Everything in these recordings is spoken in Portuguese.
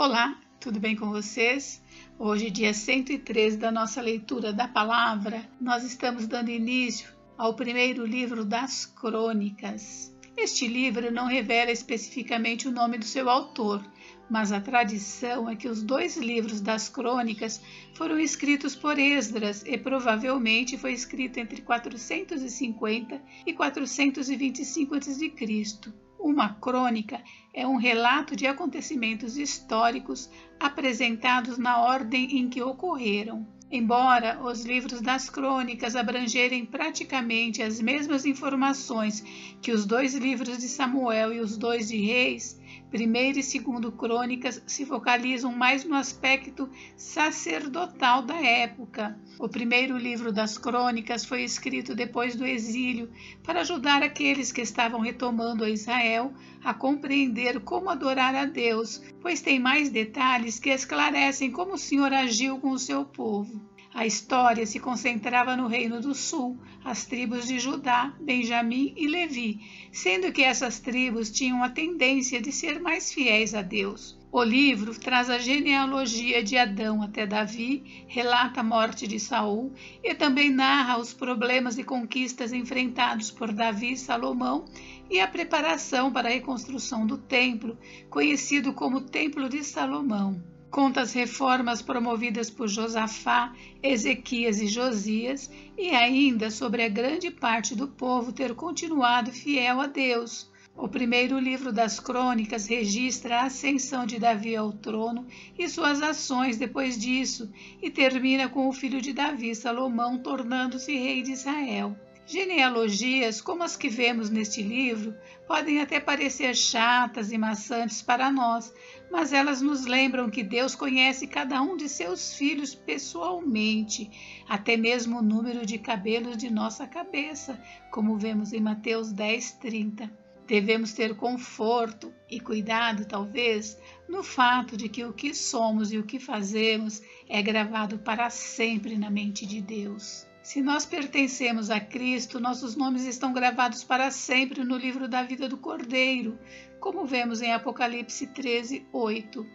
Olá, tudo bem com vocês? Hoje, dia 103 da nossa leitura da palavra, nós estamos dando início ao primeiro livro das Crônicas. Este livro não revela especificamente o nome do seu autor, mas a tradição é que os dois livros das crônicas foram escritos por Esdras e provavelmente foi escrito entre 450 e 425 a.C. Uma crônica é um relato de acontecimentos históricos apresentados na ordem em que ocorreram. Embora os livros das crônicas abrangerem praticamente as mesmas informações que os dois livros de Samuel e os dois de Reis, primeiro e segundo crônicas se focalizam mais no aspecto sacerdotal da época. O primeiro livro das crônicas foi escrito depois do exílio para ajudar aqueles que estavam retomando a Israel a compreender como adorar a Deus, pois tem mais detalhes que esclarecem como o Senhor agiu com o seu povo. A história se concentrava no Reino do Sul, as tribos de Judá, Benjamim e Levi, sendo que essas tribos tinham a tendência de ser mais fiéis a Deus. O livro traz a genealogia de Adão até Davi, relata a morte de Saul e também narra os problemas e conquistas enfrentados por Davi e Salomão e a preparação para a reconstrução do templo, conhecido como Templo de Salomão. Conta as reformas promovidas por Josafá, Ezequias e Josias, e ainda sobre a grande parte do povo ter continuado fiel a Deus. O primeiro livro das crônicas registra a ascensão de Davi ao trono e suas ações depois disso, e termina com o filho de Davi, Salomão, tornando-se rei de Israel. Genealogias, como as que vemos neste livro, podem até parecer chatas e maçantes para nós, mas elas nos lembram que Deus conhece cada um de seus filhos pessoalmente, até mesmo o número de cabelos de nossa cabeça, como vemos em Mateus 10, 30. Devemos ter conforto e cuidado, talvez, no fato de que o que somos e o que fazemos é gravado para sempre na mente de Deus. Se nós pertencemos a Cristo, nossos nomes estão gravados para sempre no livro da vida do Cordeiro, como vemos em Apocalipse 13, 8.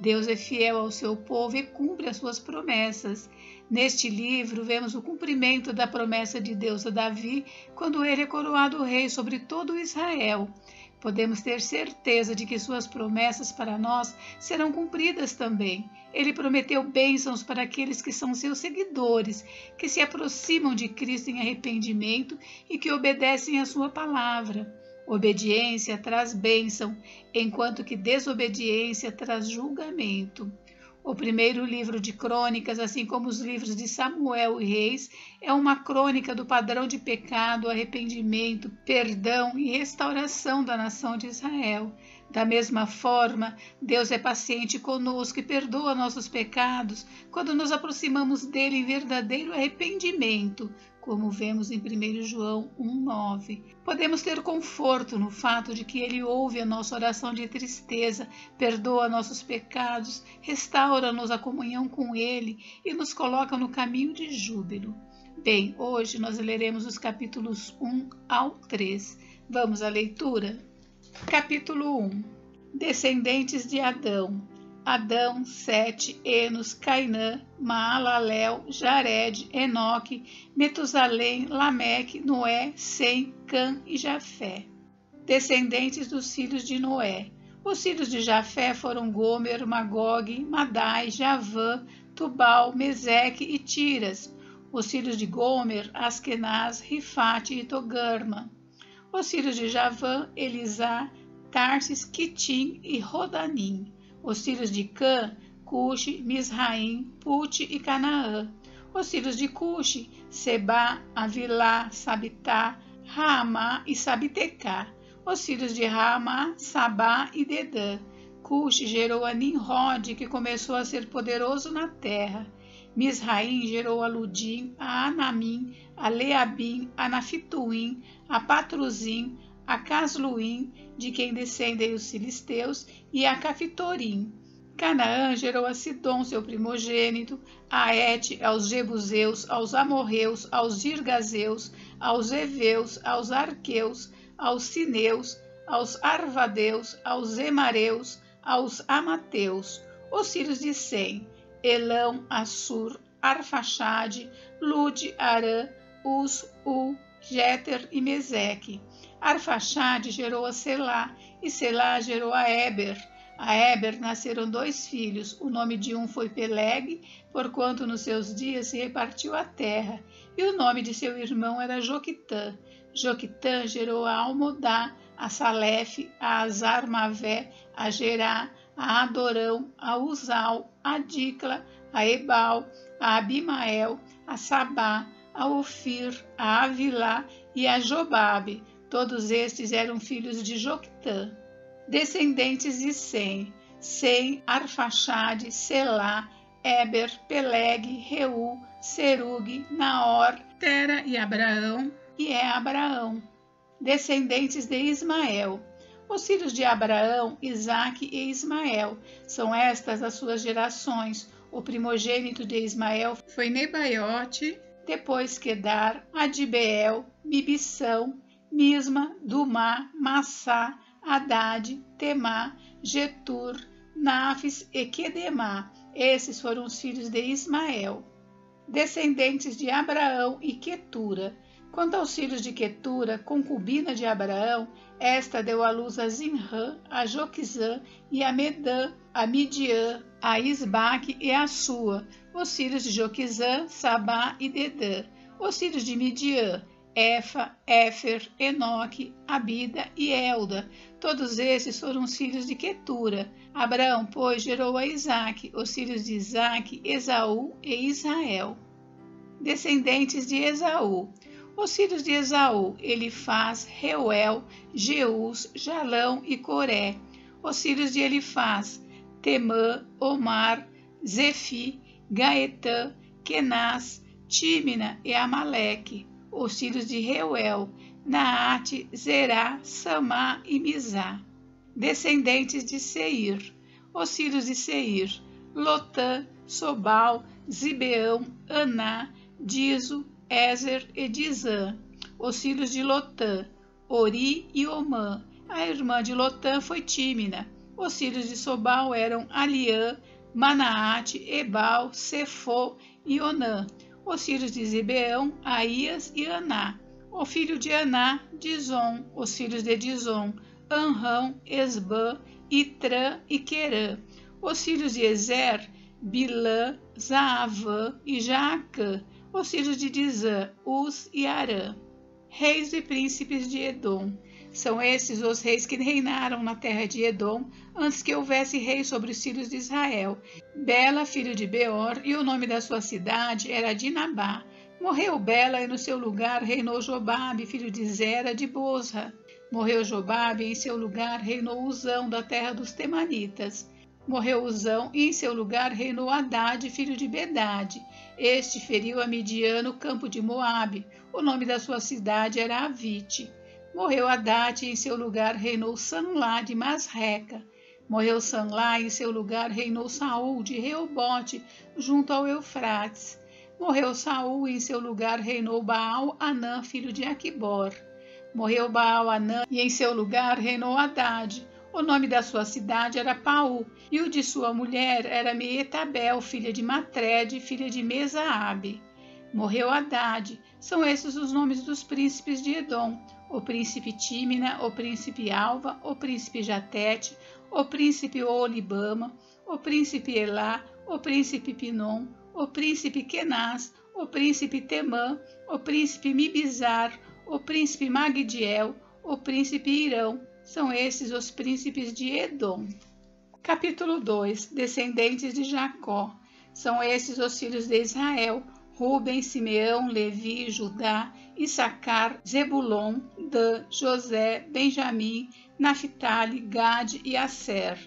Deus é fiel ao seu povo e cumpre as suas promessas. Neste livro, vemos o cumprimento da promessa de Deus a Davi quando ele é coroado rei sobre todo Israel. Podemos ter certeza de que suas promessas para nós serão cumpridas também. Ele prometeu bênçãos para aqueles que são seus seguidores, que se aproximam de Cristo em arrependimento e que obedecem à sua palavra. Obediência traz bênção, enquanto que desobediência traz julgamento. O primeiro livro de crônicas, assim como os livros de Samuel e Reis, é uma crônica do padrão de pecado, arrependimento, perdão e restauração da nação de Israel. Da mesma forma, Deus é paciente conosco e perdoa nossos pecados quando nos aproximamos dele em verdadeiro arrependimento, como vemos em 1 João 1,9. Podemos ter conforto no fato de que Ele ouve a nossa oração de tristeza, perdoa nossos pecados, restaura-nos a comunhão com Ele e nos coloca no caminho de júbilo. Bem, hoje nós leremos os capítulos 1 ao 3. Vamos à leitura? Capítulo 1 Descendentes de Adão Adão, Sete, Enos, Cainã, Maalalel, Jared, Enoque, Metusalém, Lameque, Noé, Sem, Cã e Jafé. Descendentes dos filhos de Noé. Os filhos de Jafé foram Gomer, Magog, Madai, Javã, Tubal, Meseque e Tiras. Os filhos de Gomer, Askenaz, Rifate e Togarma. Os filhos de Javã, Elisá, Tarsis, Quitim e Rodanim. Os filhos de Cã, Cuxi, Misraim, Pute e Canaã. Os filhos de Cuxi, Seba, Avilá, Sabitá, Ramá e Sabitecá. Os filhos de Ramá, Sabá e Dedã. Cuxi gerou a Nimrod, que começou a ser poderoso na terra. Misraim gerou a Ludim, a Anamim, a Leabim, a Nafituim, a Patruzim, a Casluim, de quem descendem os filisteus, e a Cafitorim. Canaã gerou a Sidom, seu primogênito, a Et, aos Jebuseus, aos Amorreus, aos Girgazeus, aos Eveus, aos Arqueus, aos Sineus, aos Arvadeus, aos Emareus, aos Amateus. Os filhos de Sem, Elão, Assur, Arfaxade, Lude, Arã, Us, U, Jeter e Meseque. Arfaxade gerou a Selá, e Selá gerou a Eber. A Eber nasceram dois filhos. O nome de um foi Peleg, porquanto nos seus dias se repartiu a terra, e o nome de seu irmão era Joquitã. Joquitã gerou a Almodá, a Salef, a Azarmavé, a Gerá, a Adorão, a Uzal, a Dicla, a Ebal, a Abimael, a Sabá, a Ofir, a Avilá e a Jobabe. Todos estes eram filhos de Joctã. Descendentes de Sem, Sem, Arfaxade, Selá, Eber, Peleg, Reu, Serug, Naor, Tera e Abraão, e é Abraão. Descendentes de Ismael, os filhos de Abraão, Isaque e Ismael. São estas as suas gerações. O primogênito de Ismael foi Nebaiote, depois Quedar, Adibeel, Bibição, Misma, Dumá, Massá, Haddad, Temá, Getur, Nafes e Quedemá. Esses foram os filhos de Ismael. Descendentes de Abraão e Quetura. Quanto aos filhos de Quetura, concubina de Abraão, esta deu à luz a Zinrã, a Joquizã e a Medã, a Midian, a Isbaque e a Sua, os filhos de Joquizã, Sabá e Dedã, os filhos de Midian, Efa, Éfer, Enoque, Abida e Elda. Todos esses foram os filhos de Quetura. Abraão, pois, gerou a Isaque, os filhos de Isaque, Esaú e Israel. Descendentes de Esaú. Os filhos de Esaú, Elifaz, Reuel, Jeus, Jalão e Coré. Os filhos de Elifaz, Temã, Omar, Zefi, Gaetã, Kenaz, Tímina e Amaleque. Os filhos de Reuel, Naate, Zerá, Samá e Mizá. Descendentes de Seir. Os filhos de Seir, Lotã, Sobal, Zibeão, Aná, Dizo, Ezer e Dizã, os filhos de Lotã, Ori e Omã. A irmã de Lotã foi Tímina. Os filhos de Sobal eram Aliã, Manaate, Ebal, Sefo e Onã. Os filhos de Zibeão, Aías e Aná. O filho de Aná, Dizon. Os filhos de Dizon, Anrão, Esbã, Itrã e Querã. Os filhos de Ezer, Bilã, Zaavã e Jaacã os filhos de Dizã, Uz e Arã, reis e príncipes de Edom. São esses os reis que reinaram na terra de Edom, antes que houvesse rei sobre os filhos de Israel. Bela, filho de Beor, e o nome da sua cidade era Dinabá. Morreu Bela, e no seu lugar reinou Jobabe, filho de Zera, de Bosra. Morreu Jobabe, e em seu lugar reinou Uzão, da terra dos Temanitas. Morreu Uzão, e em seu lugar reinou Haddad, filho de Bedade. Este feriu a Midian no campo de Moabe. O nome da sua cidade era Avite. Morreu Haddad e em seu lugar reinou Sanlá de Masreca. Morreu Sanlá e em seu lugar reinou Saul de Reobote, junto ao Eufrates. Morreu Saul e em seu lugar reinou Baal Anã, filho de Aquibor. Morreu Baal Anã e em seu lugar reinou Haddad. O nome da sua cidade era Paú, e o de sua mulher era Meetabel, filha de Matred, filha de Mesaabe. Morreu Haddad. São esses os nomes dos príncipes de Edom: o príncipe Tímina, o príncipe Alva, o príncipe Jatete, o príncipe Olibama, o príncipe Elá, o príncipe Pinom, o príncipe Kenaz, o príncipe Temã, o príncipe Mibizar, o príncipe Magdiel, o príncipe Irão, são esses os príncipes de Edom. Capítulo 2 Descendentes de Jacó. São esses os filhos de Israel: Ruben, Simeão, Levi, Judá, Issacar, Zebulon, Dan, José, Benjamim, Naphtali, Gade e Aser.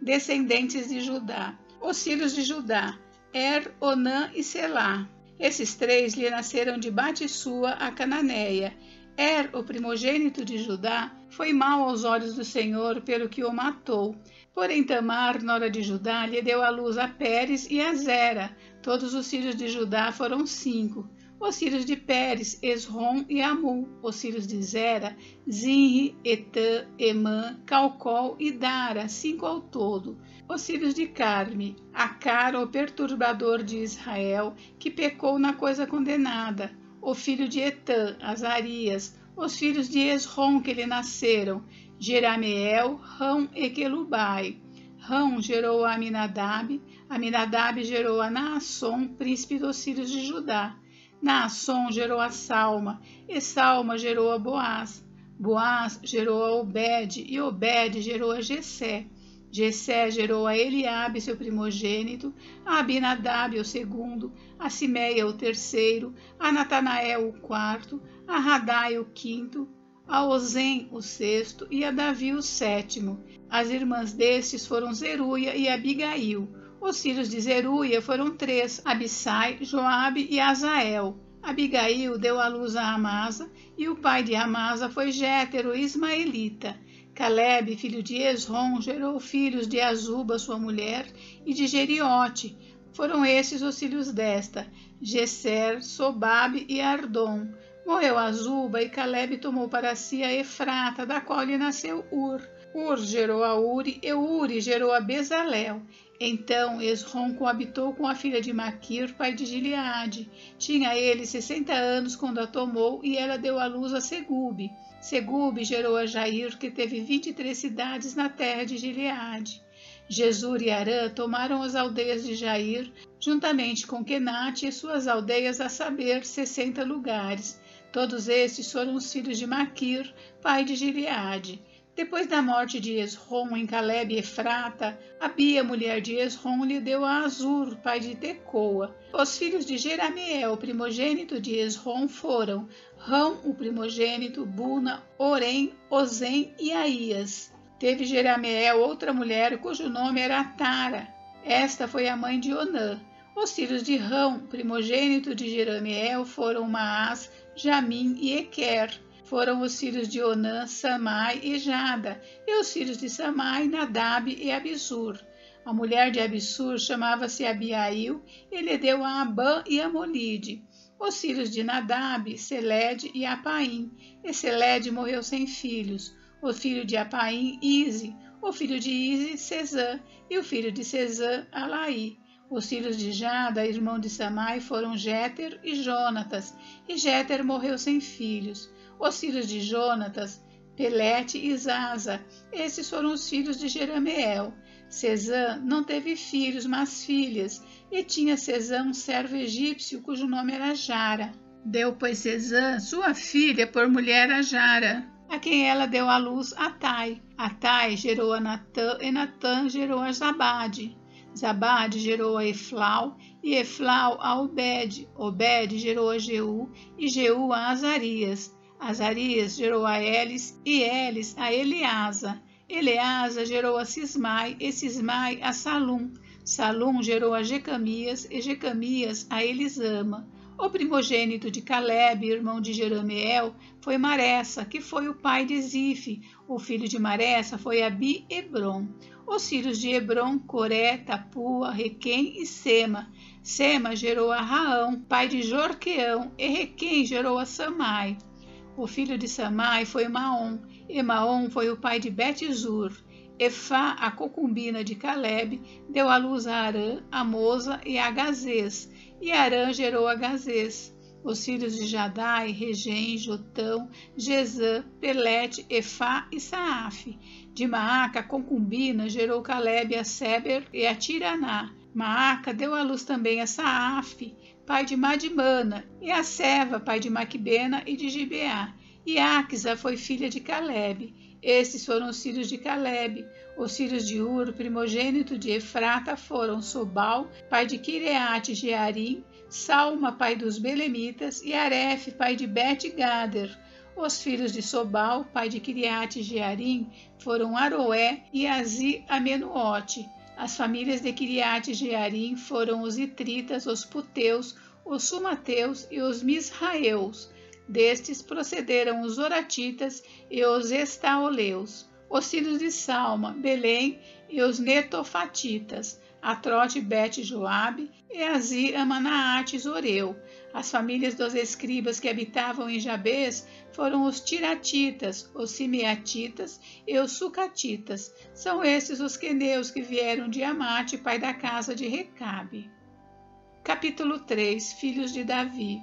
Descendentes de Judá. Os filhos de Judá: Er, Onã e Selá. Esses três lhe nasceram de Batissua, a Cananeia, Er, o primogênito de Judá, foi mau aos olhos do Senhor, pelo que o matou. Porém, Tamar, nora de Judá, lhe deu à luz a Pérez e a Zera. Todos os filhos de Judá foram cinco. Os filhos de Pérez, Esrom e Amu. Os filhos de Zera, Zinri, Etã, Emã, Calcol e Dara, cinco ao todo. Os filhos de Carme, Acar, o perturbador de Israel, que pecou na coisa condenada. O filho de Etã, Azarias. Os filhos de Esrom que lhe nasceram, Jerameel, Rão e Quelubai. Rão gerou a Aminadab, Aminadab gerou a Naasson, príncipe dos filhos de Judá. Naasson gerou a Salma, e Salma gerou a Boaz. Boaz gerou a Obed, e Obed gerou a Jessé. Jessé gerou a Eliabe, seu primogênito, a Abinadab, o segundo, a Simeia, o terceiro, a Natanael, o quarto, a Radai, o quinto, a Ozem, o sexto, e a Davi, o sétimo. As irmãs destes foram Zeruia e Abigail. Os filhos de Zeruia foram três: Abissai, Joabe e Azael. Abigail deu à luz a Amasa, e o pai de Amasa foi Jétero, ismaelita. Caleb, filho de Esrom, gerou filhos de Azuba, sua mulher, e de Geriote. Foram esses os filhos desta: Gesser, Sobabe e Ardom. Morreu Azuba e Caleb tomou para si a Efrata, da qual lhe nasceu Ur. Ur gerou a Uri e Uri gerou a Bezalel. Então Esrom coabitou com a filha de Maquir, pai de Gileade. Tinha ele sessenta anos quando a tomou e ela deu à luz a Segube. Segube gerou a Jair, que teve vinte e três cidades na terra de Gileade. Jesur e Arã tomaram as aldeias de Jair, juntamente com Kenate e suas aldeias, a saber, sessenta lugares. Todos estes foram os filhos de Maquir, pai de Gileade. Depois da morte de Esrom em Caleb e Efrata, Abia, mulher de Esrom, lhe deu a Azur, pai de Tecoa. Os filhos de Jerameel, primogênito de Esrom, foram Rão, o primogênito, Buna, Orem, Ozem e Aías. Teve Jerameel outra mulher, cujo nome era Tara. Esta foi a mãe de Onã. Os filhos de Rão, primogênito de Jerameel, foram Maás, Jamim e Equer foram os filhos de Onã, Samai e Jada, e os filhos de Samai, Nadab e Abissur. A mulher de Abissur chamava-se Abiail, e lhe deu a Abã e a Molide. Os filhos de Nadab, Seled e Apaim, e Seled morreu sem filhos. O filho de Apaim, Ize, o filho de Ize, Cesã, e o filho de Cesã, Alaí. Os filhos de Jada, irmão de Samai, foram Jéter e Jonatas, e Jéter morreu sem filhos. Os filhos de Jonatas, Pelete e Zaza, esses foram os filhos de Jerameel. Cesã não teve filhos, mas filhas, e tinha Cesã um servo egípcio cujo nome era Jara. Deu, pois, Cesã sua filha por mulher a Jara, a quem ela deu à luz Atai. Atai gerou a Natã, e Natã gerou a Zabade. Zabade gerou a Eflau, e Eflau a Obed. Obed gerou a Jeú, e Jeú a Azarias. Azarias gerou a Elis, e Elis a Eleasa. Eleasa gerou a Sismai, e Sismai a Salum. Salum gerou a Jecamias, e Jecamias a Elisama. O primogênito de Caleb, irmão de Jerameel, foi Maressa, que foi o pai de Zife. O filho de Maressa foi Abi Hebron. Os filhos de Hebron, Coré, Tapua, Requem e Sema. Sema gerou a Raão, pai de Jorqueão, e Requem gerou a Samai. O filho de Samai foi Maom, e Maom foi o pai de Betizur. Efá, a concubina de Caleb, deu à luz a Arã, a Moza e a Gazês, e Arã gerou a Gazês. Os filhos de Jadai, Regem, Jotão, Jezã, Pelete, Efá e Saaf. De Maaca, concubina, gerou Caleb a Seber e a Tiraná. Maaca deu à luz também a Saaf, pai de Madimana, e a Seva, pai de Maquibena e de Gibeá. E Axa foi filha de Caleb. Estes foram os filhos de Caleb. Os filhos de Ur, primogênito de Efrata, foram Sobal, pai de Quireate Jearim, Salma, pai dos Belemitas, e Aref, pai de Bet-Gader. Os filhos de Sobal, pai de Kiriate Jearim, foram Aroé e Azi Amenuote. As famílias de Kiriate Jearim foram os Itritas, os Puteus, os Sumateus e os Misraeus. Destes procederam os Oratitas e os Estaoleus. Os filhos de Salma, Belém e os netofatitas, Atrote Bet Joabe, Eazi Amanaate Zoreu. As famílias dos escribas que habitavam em Jabes foram os tiratitas, os simeatitas e os sucatitas. São esses os queneus que vieram de Amate, pai da casa de Recabe. Capítulo 3 Filhos de Davi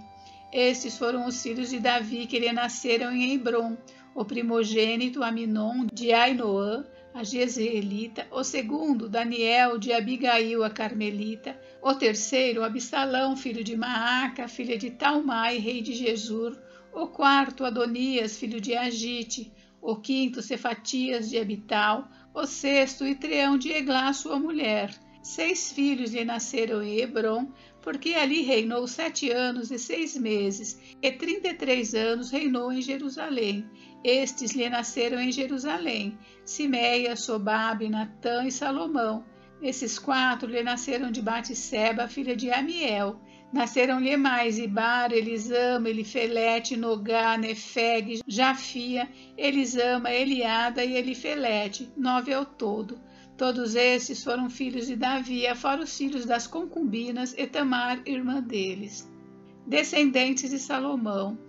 Estes foram os filhos de Davi que lhe nasceram em Hebron, o primogênito Aminon de Ainoã, a Jezreelita, o segundo, Daniel de Abigail, a Carmelita, o terceiro, Absalão, filho de Maaca, filha de Talmai, rei de Jesur, o quarto, Adonias, filho de Agite, o quinto, Cefatias de Abital, o sexto, Itreão de Eglá, sua mulher. Seis filhos lhe nasceram em Hebron, porque ali reinou sete anos e seis meses, e trinta e três anos reinou em Jerusalém. Estes lhe nasceram em Jerusalém, Simeia, Sobabe, Natã e Salomão. Esses quatro lhe nasceram de Batisseba, filha de Amiel. Nasceram-lhe mais Ibar, Elisama, Elifelete, Nogá, Nefeg, Jafia, Elisama, Eliada e Elifelete, nove ao todo. Todos esses foram filhos de Davi, fora os filhos das concubinas e Tamar, irmã deles. Descendentes de Salomão.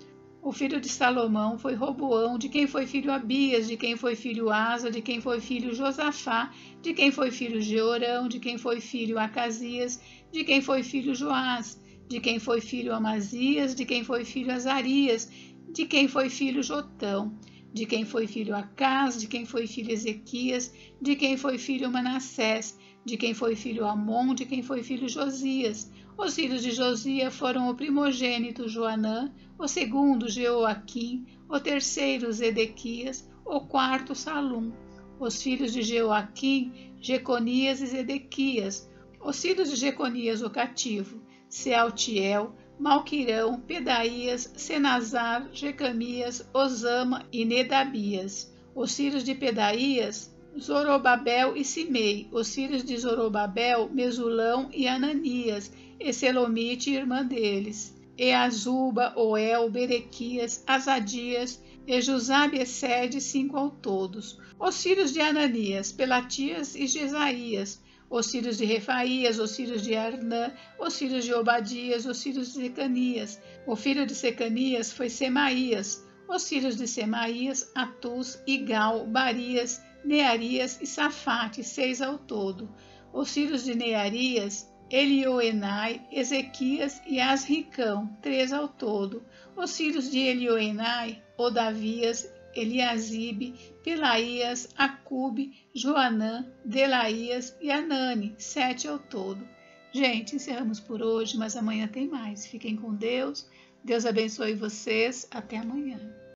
O filho de Salomão foi Roboão, de quem foi filho Abias, de quem foi filho Asa, de quem foi filho Josafá, de quem foi filho Jeorão, de quem foi filho Acasias, de quem foi filho Joás, de quem foi filho Amazias, de quem foi filho Azarias, de quem foi filho Jotão, de quem foi filho Acas, de quem foi filho Ezequias, de quem foi filho Manassés, de quem foi filho Amon, de quem foi filho Josias. Os filhos de Josias foram o primogênito Joanã, o segundo Jeoaquim, o terceiro Zedequias, o quarto Salum. Os filhos de Jeoaquim, Jeconias e Zedequias. Os filhos de Jeconias, o cativo, Sealtiel, Malquirão, Pedaías, Senazar, Jecamias, Osama e Nedabias. Os filhos de Pedaías, Zorobabel e Simei. Os filhos de Zorobabel, Mesulão e Ananias, e Selomite, irmã deles. Eazuba, Oel, Berequias, Azadias, e Jusabe cinco ao todos. Os filhos de Ananias, Pelatias e Jesaías, os filhos de Refaías, os filhos de Arnã, os filhos de Obadias, os filhos de Secanias. O filho de Secanias foi Semaías, os filhos de Semaías, Atus, Igal, Barias, Nearias e Safate, seis ao todo. Os filhos de Nearias, Elioenai, Ezequias e Asricão, três ao todo. Os filhos de Elioenai, Odavias, Eliasibe, Pelaías, Acube, Joanã, Delaías e Anani, sete ao todo. Gente, encerramos por hoje, mas amanhã tem mais. Fiquem com Deus. Deus abençoe vocês. Até amanhã.